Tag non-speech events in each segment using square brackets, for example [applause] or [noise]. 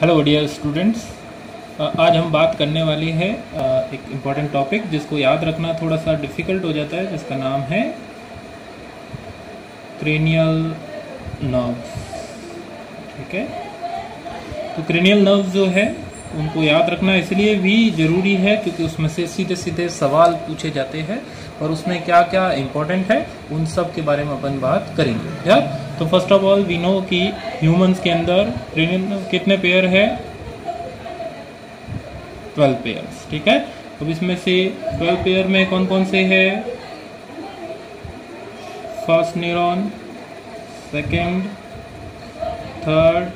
Hello dear students आज हम बात करने वाले हैं एक इंपॉर्टेंट टॉपिक जिसको याद रखना थोड़ा सा डिफ़िकल्ट हो जाता है, जिसका नाम है क्रेनियल नर्व्स ठीक है? तो क्रेनियल नर्व्स जो है, उनको याद रखना इसलिए भी ज़रूरी है क्योंकि उसमें से सीधे सीधे सवाल पूछे जाते हैं। और उसमें क्या क्या इम्पोर्टेंट है, उन सब के बारे में अपन बात करेंगे, यार? तो first of all we know कि ह्यूमंस के अंदर कितने पेयर है? ट्वेल्व पेयर्स ठीक है? अब तो इसमें से ट्वेल्व पेयर में कौन कौन से है? First neuron second third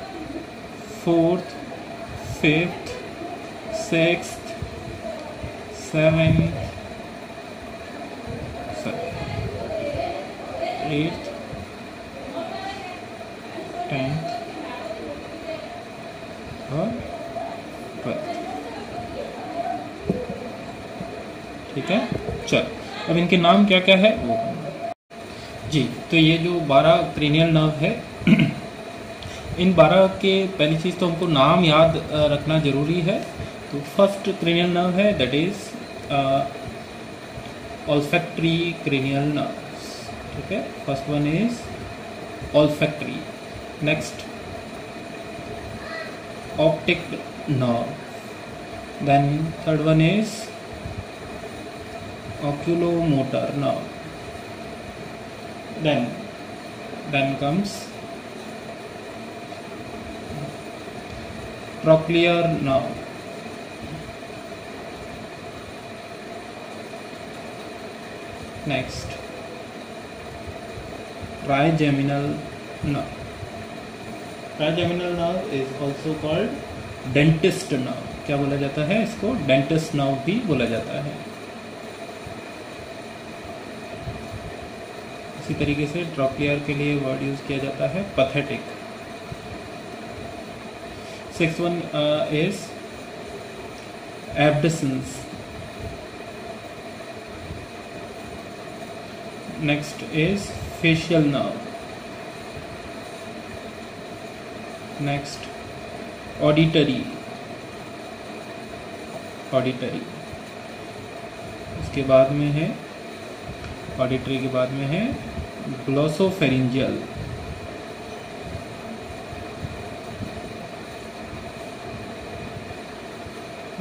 fourth fifth six seven eighth tenth और ट्वेल्थ ठीक है? चल, अब इनके नाम क्या क्या है? वो। जी तो ये जो बारह क्रेनियल नर्व है, [clears throat] इन बारह के पहली चीज़ तो हमको नाम याद रखना ज़रूरी है। तो फ़र्स्ट क्रेनियल नर्व है that is olfactory cranial nerves okay first one is olfactory. Next optic nerve. Then third one is oculomotor nerve. Then then comes trochlear nerve. Next trigeminal nerve trigeminal nerve is also called dentist nerve. क्या बोला जाता है इसको? Dentist nerve भी बोला जाता है। इसी तरीके से ड्रॉपलेयर के लिए वर्ड यूज़ किया जाता है pathetic six one is abducens next is facial nerve next auditory auditory इसके बाद में है ऑडिटरी के बाद में है glossopharyngeal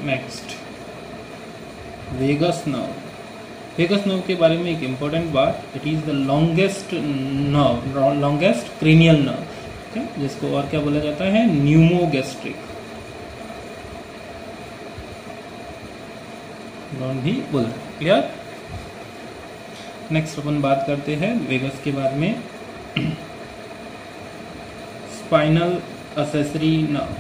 next vagus nerve vagus nerve के बारे में एक इंपॉर्टेंट बात. It is the longest nerve longest cranial nerve ठीक है जिसको और क्या बोला जाता है? न्यूमोगेस्ट्रिक भी बोल क्लियर नेक्स्ट अपन बात करते हैं वेगस के बाद में. Spinal accessory nerve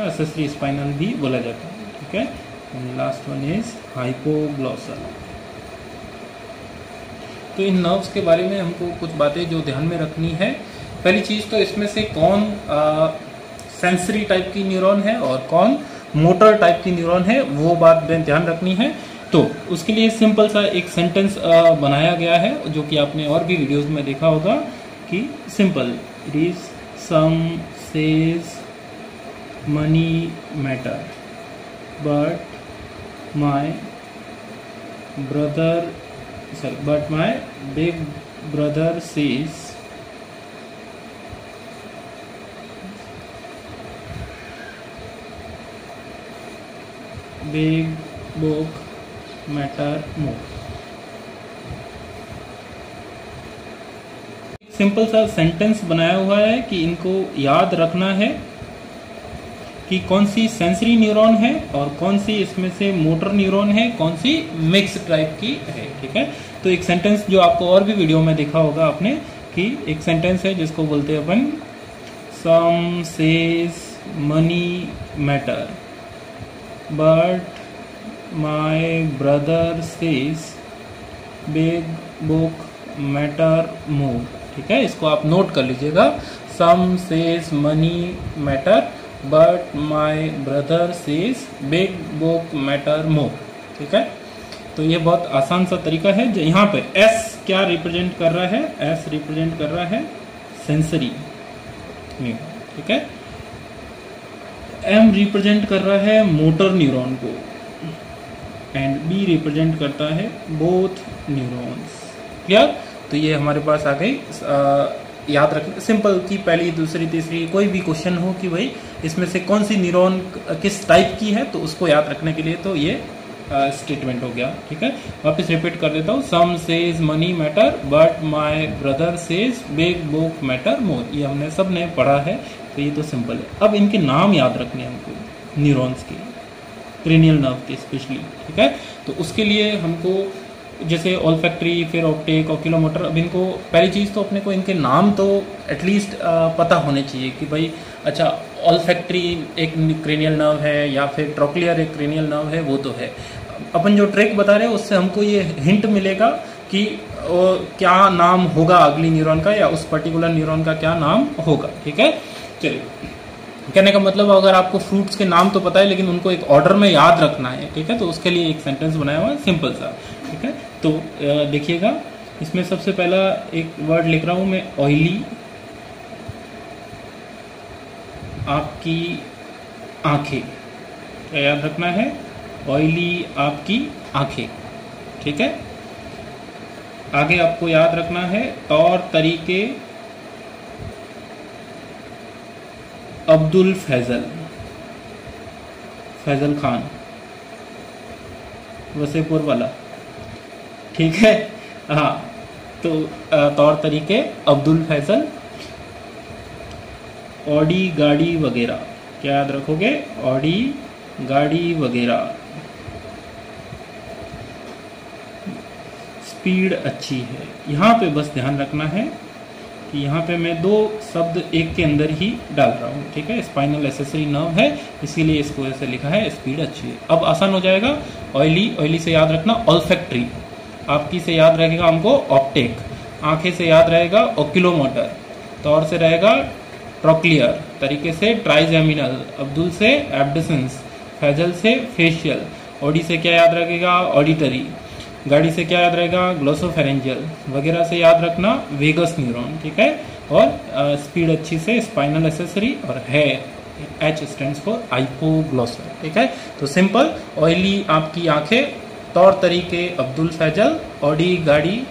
accessory spinal भी बोला जाता है. ठीक है लास्ट वन इज़ हाइपोग्लोसल तो इन नर्व्स के बारे में हमको कुछ बातें जो ध्यान में रखनी है। पहली चीज़ तो इसमें से कौन सेंसरी टाइप की न्यूरॉन है और कौन मोटर टाइप की न्यूरॉन है, वो बात ध्यान रखनी है। तो उसके लिए सिंपल सा एक सेंटेंस बनाया गया है, जो कि आपने और भी वीडियोस में देखा होगा कि simple it is some says money matter but my brother sorry but my big brother says big book matter more simple सा सेंटेंस बनाया हुआ है कि इनको याद रखना है। कि कौन सी सेंसरी न्यूरॉन है और कौन सी इसमें से मोटर न्यूरॉन है, कौन सी मिक्स टाइप की है, ठीक है? तो एक सेंटेंस जो आपको और भी वीडियो में देखा होगा आपने कि एक सेंटेंस है जिसको बोलते हैं अपन some says money matter but my brother says big book matter more. ठीक है? इसको आप नोट कर लीजिएगा। Some says money matter but my brother says big book matter more ठीक है? तो ये बहुत आसान सा तरीका है जो यहाँ पे S क्या रिप्रेजेंट कर रहा है? एस रिप्रेजेंट कर रहा है सेंसरी न्यूरॉन ठीक है? एम रिप्रेजेंट कर रहा है मोटर न्यूरॉन को एंड बी रिप्रेजेंट करता है बोथ न्यूरॉन्स क्लियर तो ये हमारे पास आ गई याद रखें सिंपल की पहली, दूसरी, तीसरी कोई भी क्वेश्चन हो कि भाई इसमें से कौन सी न्यूरॉन किस टाइप की है तो उसको याद रखने के लिए तो ये स्टेटमेंट हो गया, ठीक है? वापस रिपीट कर देता हूँ। Some says money matter but my brother says big book matter more ये हमने सबने पढ़ा है तो ये तो सिंपल है। अब इनके नाम याद रखने हमको न्यूरॉन्स के क्रेनियल नर्व के स्पेशली ठीक है? तो उसके लिए हमको, जैसे ऑल फैक्ट्री फिर ऑप्टिक और किलोमीटर अब इनको, पहली चीज़ तो अपने को इनके नाम तो एटलीस्ट पता होने चाहिए कि भाई अच्छा ऑल फैक्ट्री एक क्रेनियल नर्व है या फिर ट्रोक्लियर एक क्रेनियल नर्व है, वो तो है। अपन जो ट्रैक बता रहे हैं, उससे हमको ये हिंट मिलेगा कि क्या नाम होगा अगली न्यूरॉन का या उस पर्टिकुलर न्यूरॉन का क्या नाम होगा, ठीक है? चलिए। कहने का मतलब अगर आपको फ्रूट्स के नाम तो पता है, लेकिन उनको एक ऑर्डर में याद रखना है, ठीक है? तो उसके लिए एक सेंटेंस बनाया हुआ है, सिंपल सा, ठीक है? तो देखिएगा, इसमें सबसे पहला एक वर्ड लिख रहा हूँ मैं, ऑयली। आपकी आँखें। क्या याद रखना है? ऑयली आपकी आँखें। ठीक है? आगे आपको याद रखना है, तौर तरीके। अब्दुल फैजल। फैजल खान। वसेपुर वाला। ठीक है? हाँ तो तौर तरीके, अब्दुल फैजल ऑडी गाड़ी वगैरह। क्या याद रखोगे? ऑडी गाड़ी वगैरह। स्पीड अच्छी है। यहाँ पे बस ध्यान रखना है कि यहाँ पे मैं दो शब्द एक के अंदर ही डाल रहा हूँ, ठीक है? स्पाइनल एसेसरी नर्व है, इसीलिए इसको ऐसे लिखा है, स्पीड अच्छी है। अब आसान हो जाएगा। ऑयली ऑयली से याद रखना ऑल्फैक्ट्री आपकी से याद रहेगा हमको ऑप्टेक आँखें से याद रहेगा ओकिलोमोटर तौर से रहेगा ट्रोक्लियर तरीके से ट्राइजेमिनल अब्दुल से एबडिसंस फैजल से फेशियल ऑडी से क्या याद रखेगा? ऑडिटरी गाड़ी से क्या याद रहेगा? ग्लोसोफेरेंजियल वगैरह से याद रखना वेगस न्यूरॉन ठीक है? और स्पीड अच्छी से स्पाइनल एसेसरी और है एच स्टैंड फॉर आइपोग्लोसर ठीक है? तो सिंपल ऑयली आपकी आँखें, तौर तरीके अब्दुल फैजल ऑडी गाड़ी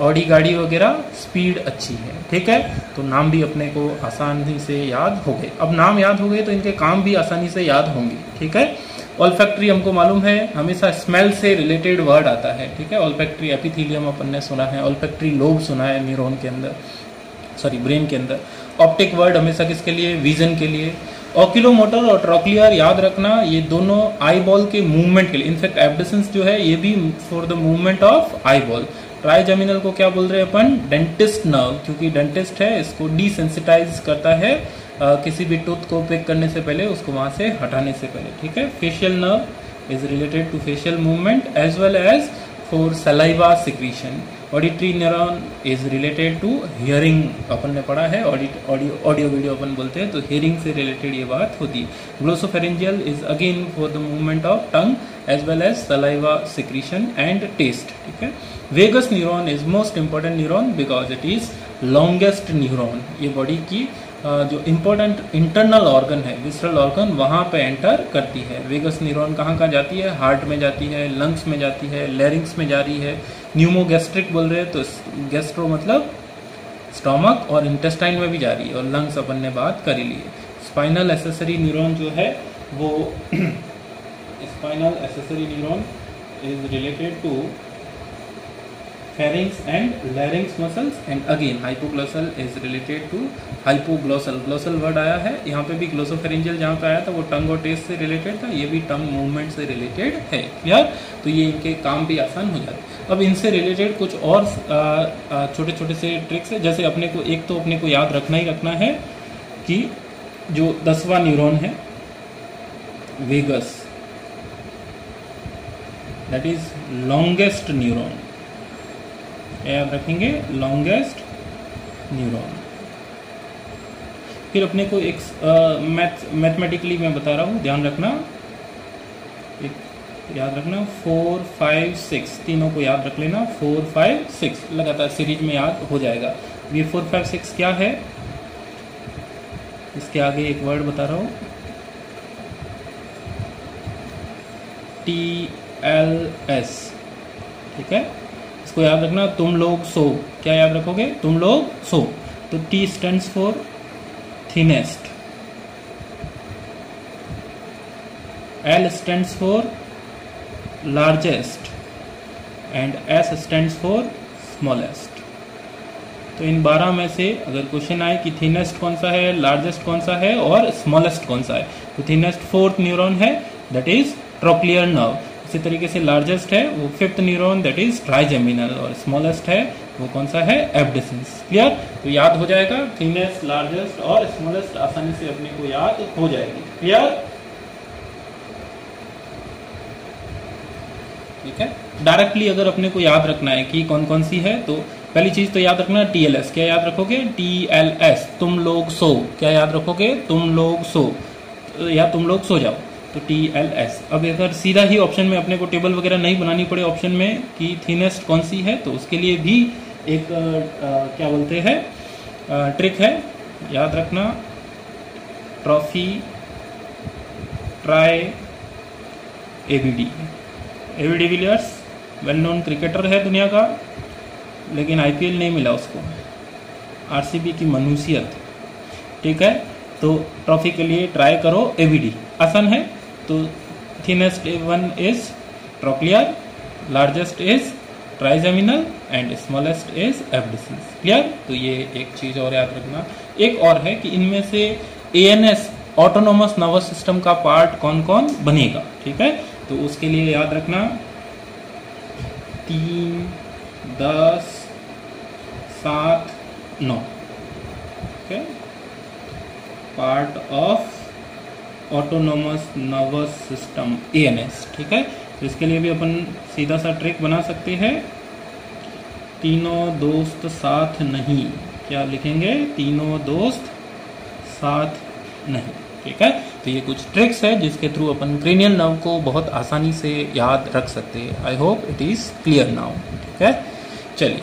ऑडी गाड़ी वगैरह, स्पीड अच्छी है, ठीक है? तो नाम भी अपने को आसानी से याद हो गए। अब नाम याद हो गए तो इनके काम भी आसानी से याद होंगे, ठीक है? ऑलफैक्ट्री हमको मालूम है, हमेशा स्मेल से रिलेटेड वर्ड आता है, ठीक है? ऑलफैक्ट्री एपिथीलियम अपन ने सुना है ऑलफैक्ट्री लोब सुना है, न्यूरॉन के अंदर, सॉरी, ब्रेन के अंदर। ऑप्टिक वर्ड हमेशा किसके लिए? विजन के लिए। ऑक्यूलोमोटर और ट्रोक्लियर याद रखना, ये दोनों आई बॉल के मूवमेंट के लिए। इनफैक्ट एबडेसेंस जो है, ये भी for the movement of eyeball trigeminal को क्या बोल रहे हैं अपन? डेंटिस्ट नर्व क्योंकि डेंटिस्ट है इसको डिसेंसिटाइज करता है आ, किसी भी टूथ को पिक करने से पहले उसको वहाँ से हटाने से पहले ठीक है? Facial nerve is related to facial movement as well as for saliva secretion auditory neuron is related to hearing अपन ने पढ़ा है ऑडिट ऑडियो ऑडियो वीडियो अपन बोलते हैं तो हियरिंग से रिलेटेड ये बात होती। है glossopharyngeal is again for the movement of tongue as well as saliva secretion and taste ठीक है? Vagus neuron is most important neuron because it is longest neuron ये बॉडी की जो इम्पोर्टेंट इंटरनल ऑर्गन है विसरल ऑर्गन वहाँ पे enter करती है। वेगस न्यूरॉन कहाँ कहाँ जाती है? हार्ट में जाती है लंग्स में जाती है लेरिंग्स में जा रही है। न्यूमोगेस्ट्रिक बोल रहे हैं तो गेस्ट्रो मतलब स्टोमक और इंटेस्टाइन में भी जा रही है और लंग्स अपन ने बात कर ही ली है। स्पाइनल एसेसरी न्यूरॉन जो है, वो spinal accessory neuron is related to pharynx and larynx muscles, and again, hypoglossal is related to hypoglossal. Glossal word आया है, यहाँ पे भी ग्लोसोफेरेंजियल जहाँ पे आया था, वो टंग और टेस्ट से रिलेटेड था, ये भी टंग मूवमेंट से रिलेटेड है क्लियर तो ये इनके काम भी आसान हो जाते अब इनसे रिलेटेड कुछ और छोटे छोटे से ट्रिक्स है, जैसे अपने को, एक तो अपने को याद रखना ही रखना है कि जो दसवा न्यूरॉन है vagus that is longest neuron याद रखेंगे लॉन्गेस्ट न्यूरॉन फिर अपने को एक मैथ मैथमेटिकली मैं बता रहा हूँ, ध्यान रखना। एक, याद रखना फोर फाइव सिक्स तीनों को याद रख लेना फोर फाइव सिक्स लगातार सीरीज़ में याद हो जाएगा। ये फोर फाइव सिक्स क्या है? इसके आगे एक वर्ड बता रहा हूँ। टी एल एस ठीक है? इसको याद रखना, तुम लोग सो। क्या याद रखोगे? तुम लोग सो। तो T stand for thinnest L stand for largest and S stand for smallest तो इन बारह में से अगर क्वेश्चन आए कि थिनेस्ट कौन सा है लार्जेस्ट कौन सा है, और स्मॉलेस्ट कौन सा है तो थिनेस्ट फोर्थ न्यूरॉन है दैट इज़ ट्रोक्लियर नर्व इसी तरीके से लार्जेस्ट है, वो fifth neuron that is trigeminal और स्मॉलेस्ट है, वो कौन सा है? एबडिसेंस क्लियर तो याद हो जाएगा थिनेस्ट लार्जेस्ट और स्मॉलेस्ट आसानी से अपने को याद हो जाएगी. क्लियर ठीक है? डायरेक्टली अगर अपने को याद रखना है कि कौन कौन सी है तो पहली चीज़ तो याद रखना टी एल एस क्या याद रखोगे? टी एल एस तुम लोग सो. क्या याद रखोगे? तुम लोग सो. या तुम लोग सो जाओ. तो टी एल एस अब अगर सीधा ही ऑप्शन में अपने को टेबल वगैरह नहीं बनानी पड़े ऑप्शन में कि थीनेस्ट कौन सी है तो उसके लिए भी एक आ, आ, क्या बोलते हैं ट्रिक है। याद रखना trophy try ABD de Villiers well known cricketer है दुनिया का लेकिन आईपीएल नहीं मिला उसको। आरसीबी की मनुष्यत। ठीक है तो ट्रॉफी के लिए ट्राई करो एवीडी आसान है? तो thinnest one is trochlear largest is trigeminal and smallest is abducens clear तो ये एक चीज़ और याद रखना। एक और है कि इनमें से A N S autonomous nervous system का पार्ट कौन कौन बनेगा? ठीक है? तो उसके लिए याद रखना। तीन, दस, सात, नौ। Okay part of autonomous nervous system ANS ठीक है? तो इसके लिए भी अपन सीधा सा ट्रिक बना सकते हैं। तीनों दोस्त साथ नहीं, क्या लिखेंगे? तीनों दोस्त साथ नहीं, ठीक है? तो ये कुछ ट्रिक्स है जिसके थ्रू अपन क्रेनियल नर्व को बहुत आसानी से याद रख सकते हैं। I hope it is clear now ठीक है? चलिए।